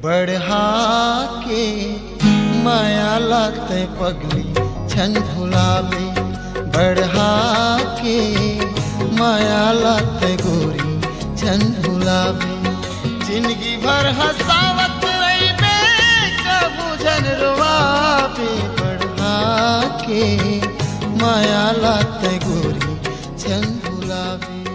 बढ़ा के माया लाते पगली, छन भुलावे बढ़ा के माया लाते गोरी, छन भुलावे ज़िंदगी भर हंसावत रहीबे, कबू जन रुआवे बढ़ा के माया लाते गोरी, छन भुलावे